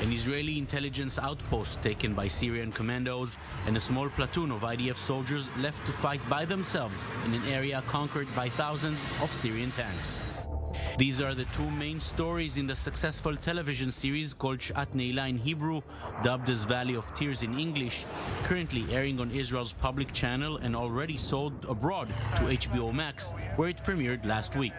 An Israeli intelligence outpost taken by Syrian commandos and a small platoon of IDF soldiers left to fight by themselves in an area conquered by thousands of Syrian tanks. These are the two main stories in the successful television series called Shat Neila in Hebrew, dubbed as Valley of Tears in English, currently airing on Israel's public channel and already sold abroad to HBO Max, where it premiered last week.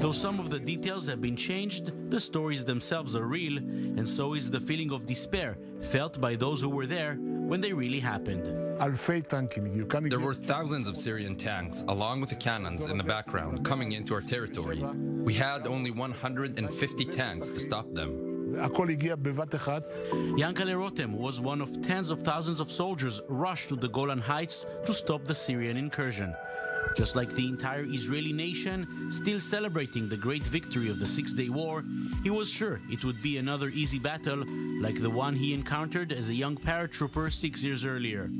Though some of the details have been changed, the stories themselves are real, and so is the feeling of despair felt by those who were there when they really happened. There were thousands of Syrian tanks, along with the cannons in the background, coming into our territory. We had only 150 tanks to stop them. Yankale Rotem was one of tens of thousands of soldiers rushed to the Golan Heights to stop the Syrian incursion. Just like the entire Israeli nation, still celebrating the great victory of the Six Day War, he was sure it would be another easy battle like the one he encountered as a young paratrooper six years earlier.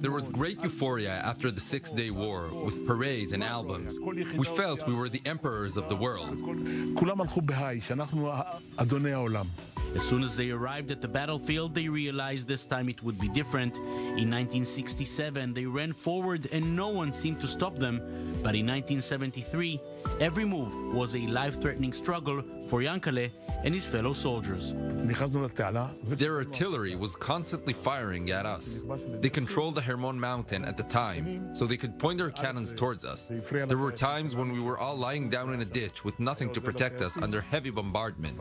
There was great euphoria after the Six Day War, with parades and albums. We felt we were the emperors of the world. As soon as they arrived at the battlefield, they realized this time it would be different. In 1967, they ran forward and no one seemed to stop them. But in 1973, every move was a life threatening struggle for Yankale and his fellow soldiers. Their artillery was constantly firing at us. They controlled the Hermon mountain at the time, so they could point their cannons towards us. There were times when we were all lying down in a ditch with nothing to protect us under heavy bombardment.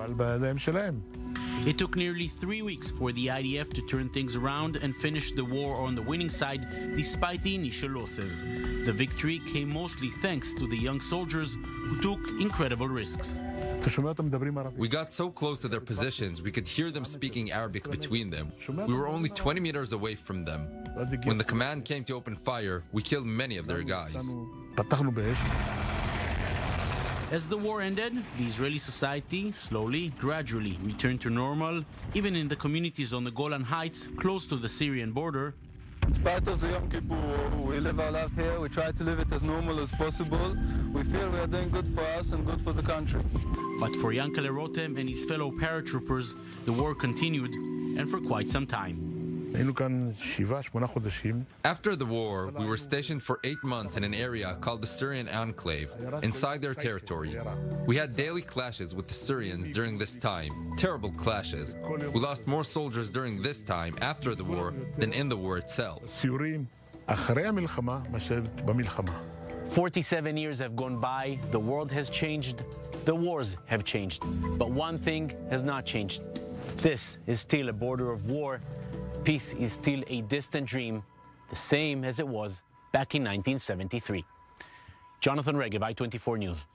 It took nearly three weeks for the IDF to turn things around and finish the war on the winning side, despite the initial losses. The victory came mostly thanks to the young soldiers who took incredible risks. We got so close to their positions, we could hear them speaking Arabic between them. We were only 20 meters away from them. When the command came to open fire, we killed many of their guys. As the war ended, the Israeli society slowly, gradually returned to normal, even in the communities on the Golan Heights close to the Syrian border. In spite of the Yom Kippur War, we live our life here, we try to live it as normal as possible. We feel we are doing good for us and good for the country. But for Yankale Rotem and his fellow paratroopers, the war continued, and for quite some time. After the war, we were stationed for eight months in an area called the Syrian Enclave, inside their territory. We had daily clashes with the Syrians during this time, terrible clashes. We lost more soldiers during this time after the war than in the war itself. 47 years have gone by, the world has changed, the wars have changed. But one thing has not changed. This is still a border of war. Peace is still a distant dream, the same as it was back in 1973. Jonathan Regev, I-24 News.